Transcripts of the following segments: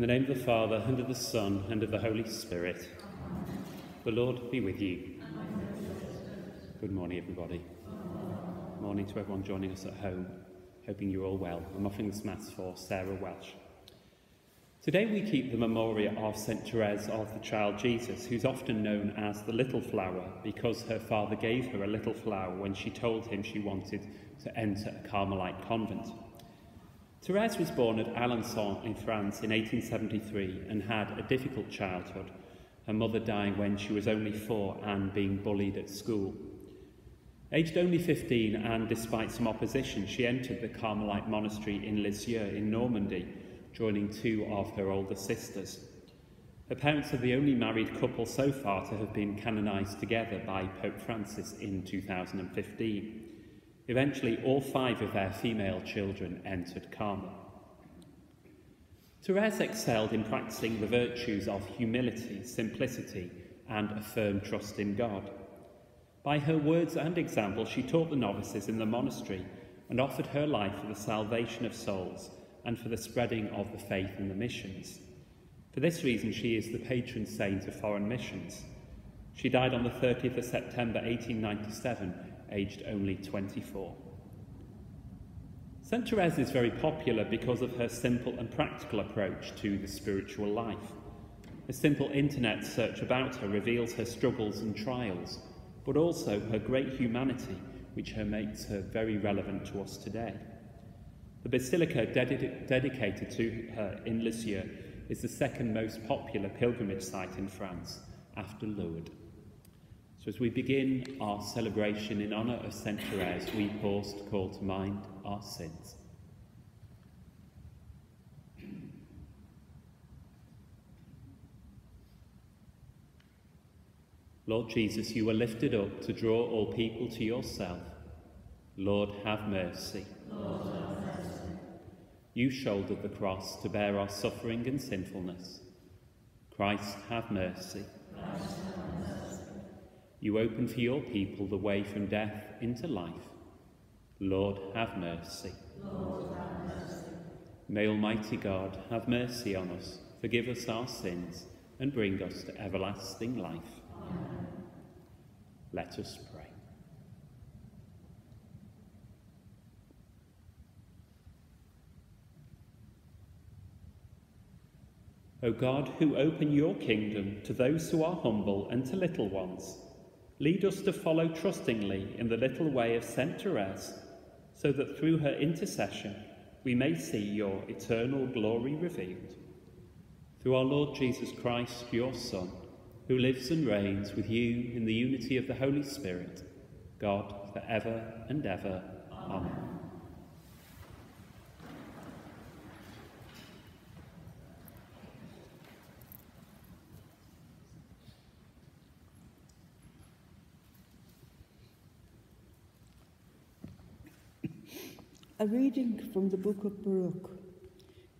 In the name of the Father, and of the Son, and of the Holy Spirit. The Lord be with you. Good morning, everybody. Morning to everyone joining us at home. Hoping you're all well. I'm offering this Mass for Sarah Welsh. Today we keep the memorial of St. Therese of the Child Jesus, who's often known as the Little Flower because her father gave her a little flower when she told him she wanted to enter a Carmelite convent. Therese was born at Alençon in France in 1873 and had a difficult childhood, her mother dying when she was only four and being bullied at school. Aged only 15 and despite some opposition, she entered the Carmelite monastery in Lisieux in Normandy, joining two of her older sisters. Her parents are the only married couple so far to have been canonised together by Pope Francis in 2015. Eventually, all five of their female children entered Carmel. Therese excelled in practicing the virtues of humility, simplicity, and a firm trust in God. By her words and example, she taught the novices in the monastery and offered her life for the salvation of souls and for the spreading of the faith in the missions. For this reason, she is the patron saint of foreign missions. She died on the 30th of September 1897 aged only 24. St. Therese is very popular because of her simple and practical approach to the spiritual life. A simple internet search about her reveals her struggles and trials, but also her great humanity, which her makes her very relevant to us today. The basilica ded dedicated to her in Lisieux is the second most popular pilgrimage site in France, after Lourdes. So as we begin our celebration in honour of St. Therese, we pause to call to mind our sins. Lord Jesus, you were lifted up to draw all people to yourself. Lord, have mercy. Lord, have mercy. You shouldered the cross to bear our suffering and sinfulness. Christ, have mercy. Christ, have mercy. You open for your people the way from death into life. Lord, have mercy. Lord, have mercy. May Almighty God have mercy on us, forgive us our sins, and bring us to everlasting life. Amen. Let us pray. O God, who open your kingdom to those who are humble and to little ones, Lead us to follow trustingly in the little way of St. Therese, so that through her intercession we may see your eternal glory revealed. Through our Lord Jesus Christ, your Son, who lives and reigns with you in the unity of the Holy Spirit, God, for ever and ever. Amen. A reading from the book of Baruch.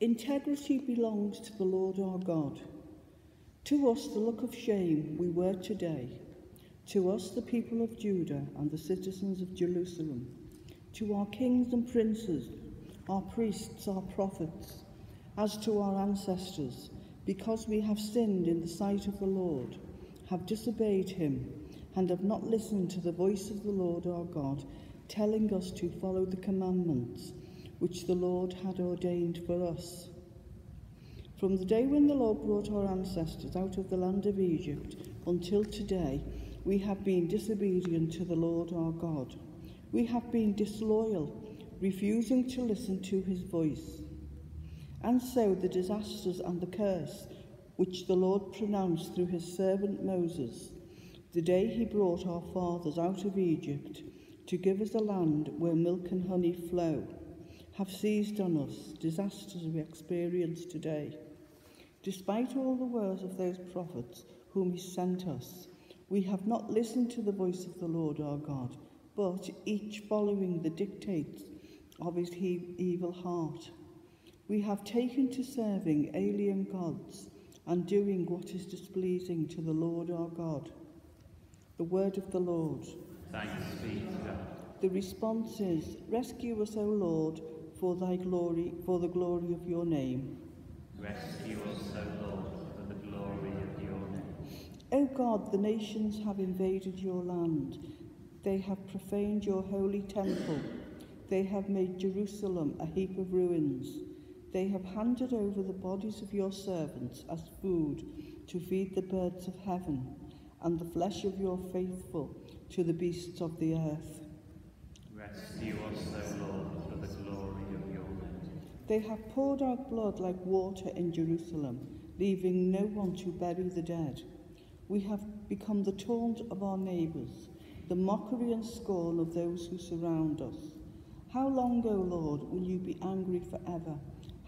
Integrity belongs to the Lord our God. To us the look of shame we were today. To us the people of Judah and the citizens of Jerusalem. To our kings and princes, our priests, our prophets, as to our ancestors, because we have sinned in the sight of the Lord, have disobeyed him, and have not listened to the voice of the Lord our God, telling us to follow the commandments which the Lord had ordained for us. From the day when the Lord brought our ancestors out of the land of Egypt until today, we have been disobedient to the Lord our God. We have been disloyal, refusing to listen to his voice. And so the disasters and the curse which the Lord pronounced through his servant Moses, the day he brought our fathers out of Egypt, to give us a land where milk and honey flow, have seized on us disasters we experience today. Despite all the words of those prophets whom he sent us, we have not listened to the voice of the Lord our God, but each following the dictates of his evil heart. We have taken to serving alien gods and doing what is displeasing to the Lord our God. The word of the Lord. Thanks be to God. The response is, Rescue us, O Lord, for thy glory, for the glory of your name. Rescue us, O Lord, for the glory of your name. O God, the nations have invaded your land. They have profaned your holy temple. They have made Jerusalem a heap of ruins. They have handed over the bodies of your servants as food to feed the birds of heaven, and the flesh of your faithful to the beasts of the earth. Rescue us, O Lord, for the glory of your name. They have poured out blood like water in Jerusalem, leaving no one to bury the dead. We have become the taunt of our neighbours, the mockery and scorn of those who surround us. How long, O Lord, will you be angry forever?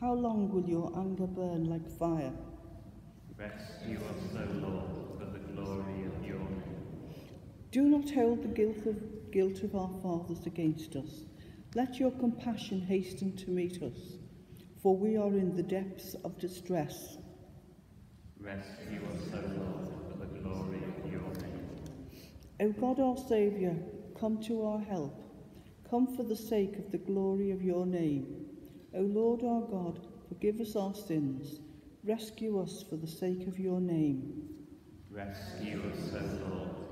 How long will your anger burn like fire? Rescue us, O Lord, for the glory of your name. Do not hold the guilt of, guilt of our fathers against us. Let your compassion hasten to meet us, for we are in the depths of distress. Rescue us, O Lord, for the glory of your name. O God our Saviour, come to our help. Come for the sake of the glory of your name. O Lord our God, forgive us our sins. Rescue us for the sake of your name. Rescue us, O Lord,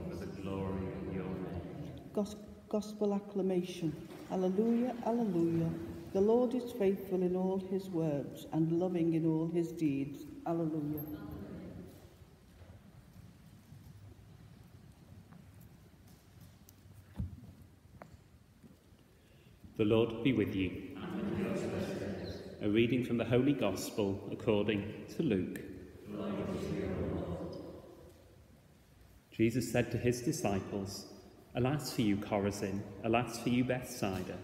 glory of your name. Gos- gospel acclamation. Alleluia, alleluia. The Lord is faithful in all his words and loving in all his deeds. Alleluia. The Lord be with you. A reading from the Holy Gospel according to Luke. Jesus said to his disciples, Alas for you, Chorazin, alas for you, Bethsaida.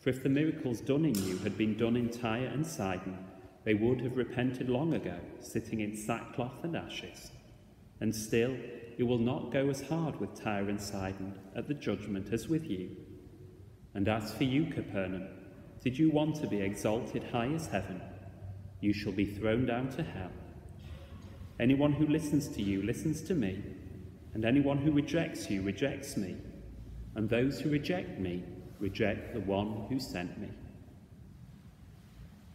For if the miracles done in you had been done in Tyre and Sidon, they would have repented long ago, sitting in sackcloth and ashes. And still, it will not go as hard with Tyre and Sidon at the judgment as with you. And as for you, Capernaum, did you want to be exalted high as heaven? You shall be thrown down to hell. Anyone who listens to you listens to me, and anyone who rejects you rejects me, and those who reject me reject the one who sent me.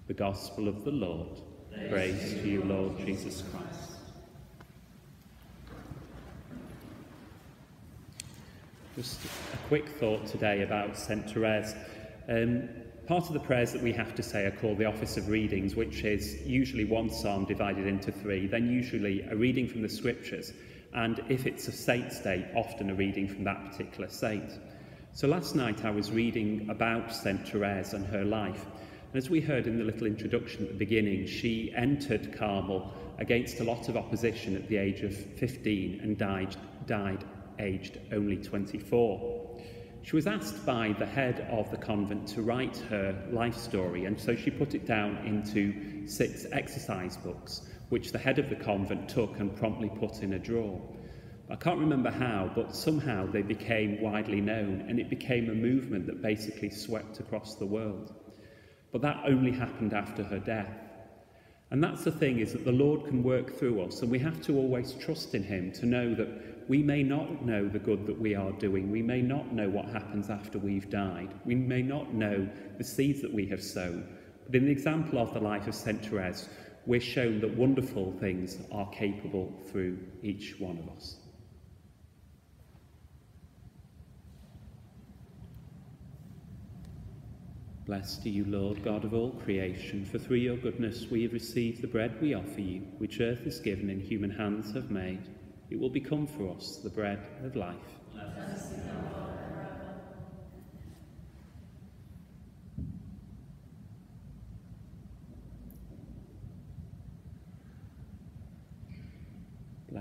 The Gospel of the Lord. Praise to you, Lord Jesus Christ. Just a quick thought today about St. Therese. Um, part of the prayers that we have to say are called the Office of Readings, which is usually one psalm divided into three, then usually a reading from the scriptures, and if it's a saint's day, often a reading from that particular saint. So last night I was reading about Saint Therese and her life. And as we heard in the little introduction at the beginning, she entered Carmel against a lot of opposition at the age of 15 and died, died aged only 24. She was asked by the head of the convent to write her life story, and so she put it down into six exercise books. Which the head of the convent took and promptly put in a drawer. I can't remember how, but somehow they became widely known, and it became a movement that basically swept across the world. But that only happened after her death. And that's the thing, is that the Lord can work through us, and we have to always trust in Him to know that we may not know the good that we are doing. We may not know what happens after we've died. We may not know the seeds that we have sown. But in the example of the life of St. Therese, we're shown that wonderful things are capable through each one of us. Blessed are you, Lord God of all creation, for through your goodness we have received the bread we offer you, which earth has given and human hands have made. It will become for us the bread of life.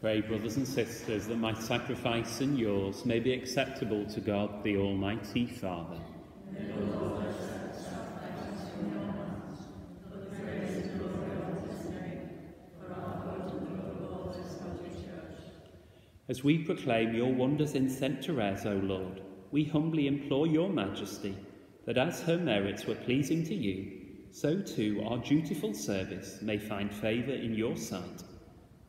Pray, brothers and sisters, that my sacrifice and yours may be acceptable to God, the Almighty Father. As we proclaim your wonders in St. Therese, O Lord, we humbly implore your majesty that as her merits were pleasing to you, so too our dutiful service may find favour in your sight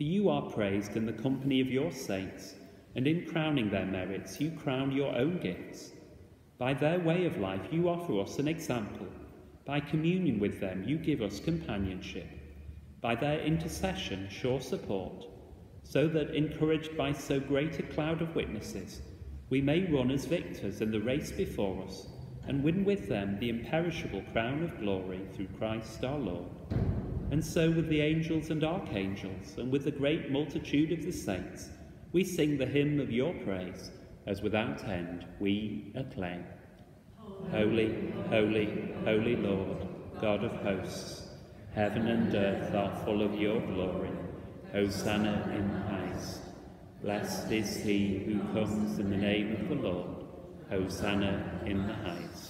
For you are praised in the company of your saints, and in crowning their merits, you crown your own gifts. By their way of life, you offer us an example. By communion with them, you give us companionship. By their intercession, sure support, so that, encouraged by so great a cloud of witnesses, we may run as victors in the race before us and win with them the imperishable crown of glory through Christ our Lord. And so, with the angels and archangels, and with the great multitude of the saints, we sing the hymn of your praise, as without end we acclaim. Holy, holy, holy Lord, God of hosts, heaven and earth are full of your glory. Hosanna in highest. Blessed is he who comes in the name of the Lord. Hosanna in the highest.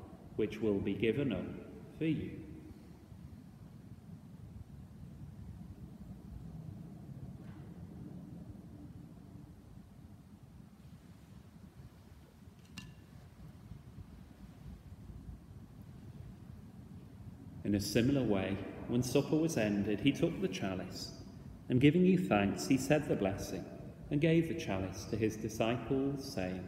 which will be given up for you. In a similar way, when supper was ended, he took the chalice, and giving you thanks, he said the blessing, and gave the chalice to his disciples, saying,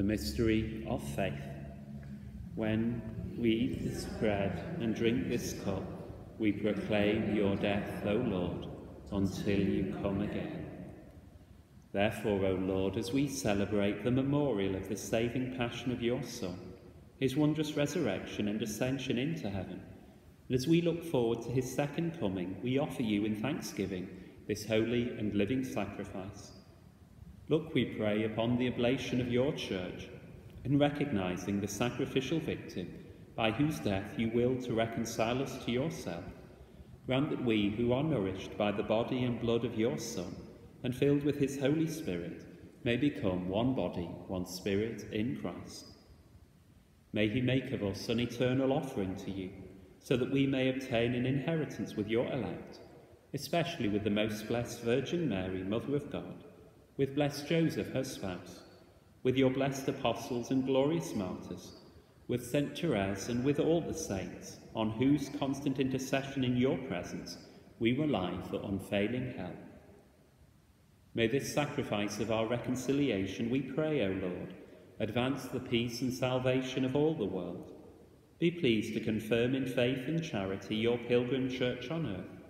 The mystery of faith. When we eat this bread and drink this cup, we proclaim your death, O Lord, until you come again. Therefore, O Lord, as we celebrate the memorial of the saving passion of your Son, his wondrous resurrection and ascension into heaven, and as we look forward to his second coming, we offer you in thanksgiving this holy and living sacrifice Look, we pray, upon the oblation of your church, in recognizing the sacrificial victim by whose death you will to reconcile us to yourself. Grant that we, who are nourished by the body and blood of your Son, and filled with his Holy Spirit, may become one body, one spirit in Christ. May he make of us an eternal offering to you, so that we may obtain an inheritance with your elect, especially with the most blessed Virgin Mary, Mother of God with blessed Joseph, her spouse, with your blessed apostles and glorious martyrs, with Saint Therese and with all the saints, on whose constant intercession in your presence we rely for unfailing help. May this sacrifice of our reconciliation, we pray, O Lord, advance the peace and salvation of all the world. Be pleased to confirm in faith and charity your pilgrim church on earth,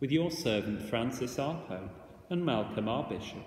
with your servant Francis our Pope and Malcolm our Bishop,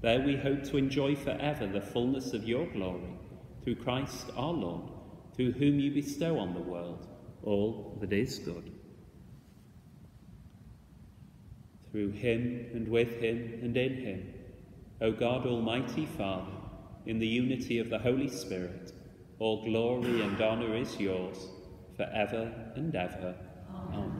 There we hope to enjoy forever the fullness of your glory, through Christ our Lord, through whom you bestow on the world all that is good. Through him, and with him, and in him, O God, Almighty Father, in the unity of the Holy Spirit, all glory and honour is yours, for ever and ever. Amen.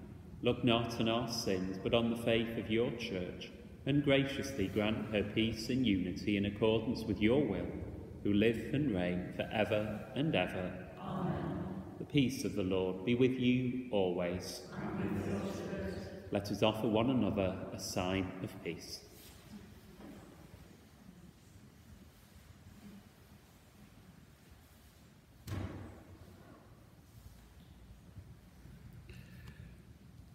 look not on our sins, but on the faith of your church, and graciously grant her peace and unity in accordance with your will, who live and reign for ever and ever. Amen. The peace of the Lord be with you always. Let us offer one another a sign of peace.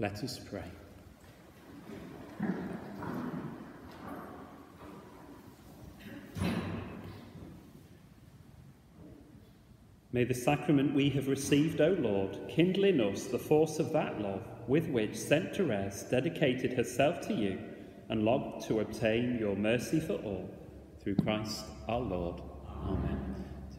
Let us pray. May the sacrament we have received, O Lord, kindle in us the force of that love with which Saint Therese dedicated herself to you and longed to obtain your mercy for all. Through Christ our Lord. Amen.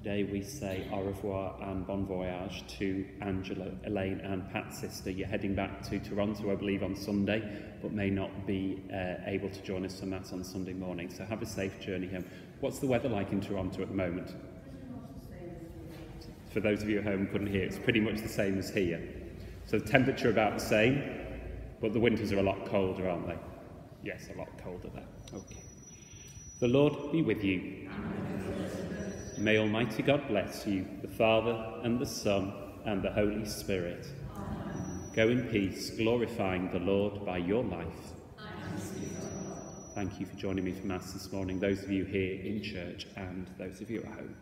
Today we say au revoir and bon voyage to Angela, Elaine, and Pat's sister. You're heading back to Toronto, I believe, on Sunday, but may not be uh, able to join us for Mass on Sunday morning. So have a safe journey home. What's the weather like in Toronto at the moment? For those of you at home couldn't hear, it's pretty much the same as here. So the temperature about the same, but the winters are a lot colder, aren't they? Yes, a lot colder there. Okay. The Lord be with you. May Almighty God bless you, the Father and the Son and the Holy Spirit. Go in peace, glorifying the Lord by your life. Thank you for joining me for Mass this morning, those of you here in church and those of you at home.